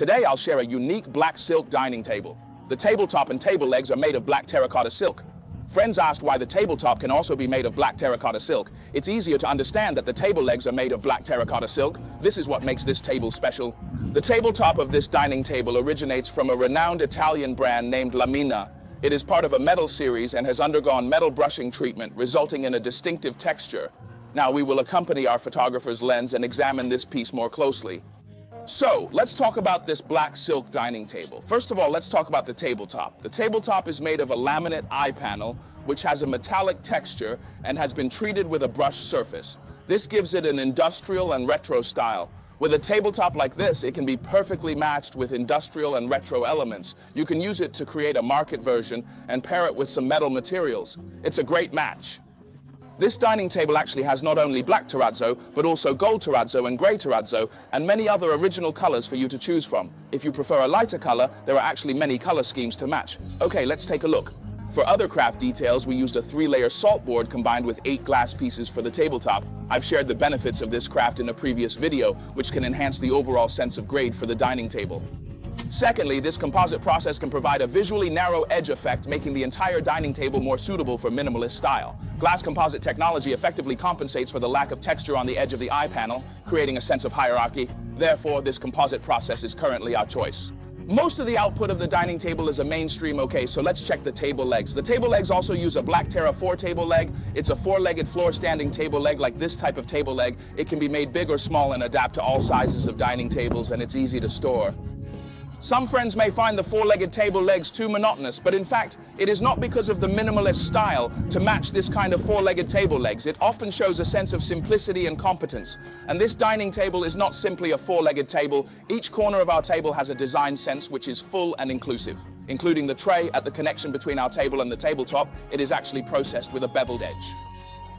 Today I'll share a unique black silk dining table. The tabletop and table legs are made of black terracotta silk. Friends asked why the tabletop can also be made of black terracotta silk. It's easier to understand that the table legs are made of black terracotta silk. This is what makes this table special. The tabletop of this dining table originates from a renowned Italian brand named Laminam. It is part of a metal series and has undergone metal brushing treatment, resulting in a distinctive texture. Now we will accompany our photographer's lens and examine this piece more closely. So, let's talk about this black silk dining table. First of all, let's talk about the tabletop. The tabletop is made of a laminate eye panel, which has a metallic texture and has been treated with a brushed surface. This gives it an industrial and retro style. With a tabletop like this, it can be perfectly matched with industrial and retro elements. You can use it to create a market version and pair it with some metal materials. It's a great match. This dining table actually has not only black terrazzo, but also gold terrazzo and grey terrazzo, and many other original colors for you to choose from. If you prefer a lighter color, there are actually many color schemes to match. Okay, let's take a look. For other craft details, we used a three-layer salt board combined with eight glass pieces for the tabletop. I've shared the benefits of this craft in a previous video, which can enhance the overall sense of grade for the dining table. Secondly, this composite process can provide a visually narrow edge effect, making the entire dining table more suitable for minimalist style. Glass composite technology effectively compensates for the lack of texture on the edge of the eye panel, creating a sense of hierarchy. Therefore, this composite process is currently our choice. Most of the output of the dining table is a mainstream okay, so let's check the table legs. The table legs also use a Black Terra 4 table leg. It's a four-legged floor-standing table leg like this type of table leg. It can be made big or small and adapt to all sizes of dining tables, and it's easy to store. Some friends may find the four-legged table legs too monotonous, but in fact, it is not because of the minimalist style to match this kind of four-legged table legs. It often shows a sense of simplicity and competence. And this dining table is not simply a four-legged table. Each corner of our table has a design sense which is full and inclusive. Including the tray at the connection between our table and the tabletop, it is actually processed with a beveled edge.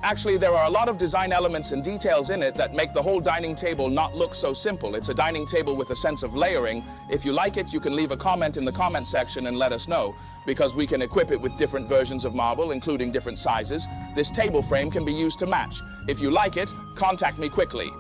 Actually, there are a lot of design elements and details in it that make the whole dining table not look so simple. It's a dining table with a sense of layering. If you like it, you can leave a comment in the comment section and let us know, because we can equip it with different versions of marble, including different sizes. This table frame can be used to match. If you like it, contact me quickly.